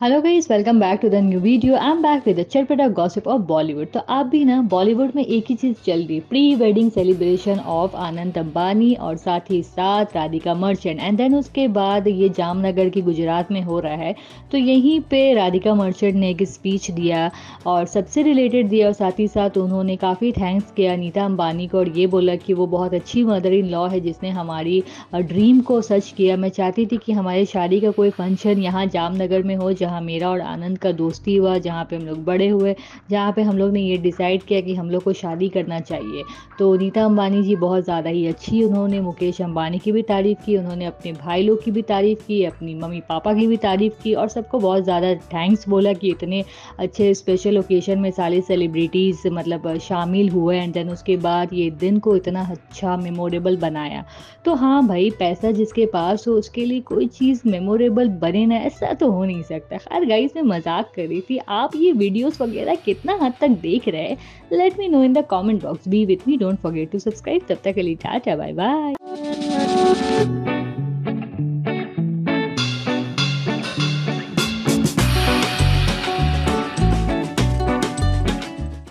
Hello guys welcome back to the new video I am back with the चटपटा gossip of Bollywood तो आप भी ना बॉलीवुड में एक ही चीज़ चल रही pre wedding celebration of Anand Ambani और साथ ही साथ राधिका मर्चेंट एंड देन उसके बाद ये जामनगर की गुजरात में हो रहा है। तो यहीं पे राधिका मर्चेंट ने एक स्पीच दिया और सबसे रिलेटेड दिया और साथ ही साथ उन्होंने काफ़ी थैंक्स किया नीता अंबानी को और ये बोला कि वो बहुत अच्छी मदर इन लॉ है जिसने हमारी ड्रीम को सच किया। मैं चाहती थी कि हमारे शादी का कोई फ़ंक्शन यहाँ जामनगर में हो, जहाँ मेरा और आनंद का दोस्ती हुआ, जहाँ पे हम लोग बड़े हुए, जहाँ पे हम लोग ने ये डिसाइड किया कि हम लोग को शादी करना चाहिए। तो नीता अंबानी जी बहुत ज़्यादा ही अच्छी उन्होंने, मुकेश अंबानी की भी तारीफ़ की, उन्होंने अपने भाई लोग की भी तारीफ़ की, अपनी मम्मी पापा की भी तारीफ़ की और सबको बहुत ज़्यादा थैंक्स बोला कि इतने अच्छे स्पेशल ओकेजन में सारे सेलिब्रिटीज़ मतलब शामिल हुए एंड देन उसके बाद ये दिन को इतना अच्छा मेमोरेबल बनाया। तो हाँ भाई, पैसा जिसके पास हो, उसके लिए कोई चीज़ मेमोरेबल बने ना, ऐसा तो हो नहीं सकता। खैर गाइस मैं मज़ाक कर रही थी। आप ये वीडियोस वगैरह कितना हद तक देख रहे हैं? Let me know in the comment box be with me don't forget to subscribe तब तक के लिए, टाटा बाय बाय